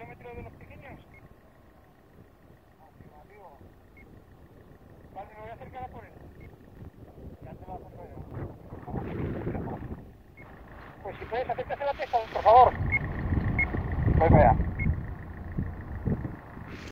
vosotros kilómetro de los pequeños? Afirmativo. Vale, me voy a acercar a por él. Ya te lo acerco yo. Pues si puedes, acércate a la pista, por favor. Voy para allá.